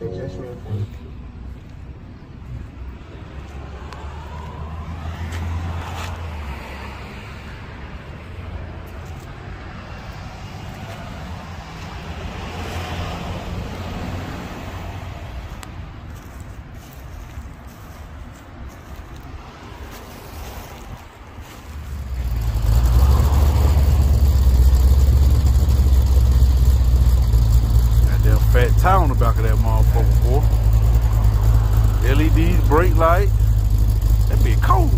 Shit. Goddamn fat tire on the back of that motherfucker, boy. LED brake light. That be cold.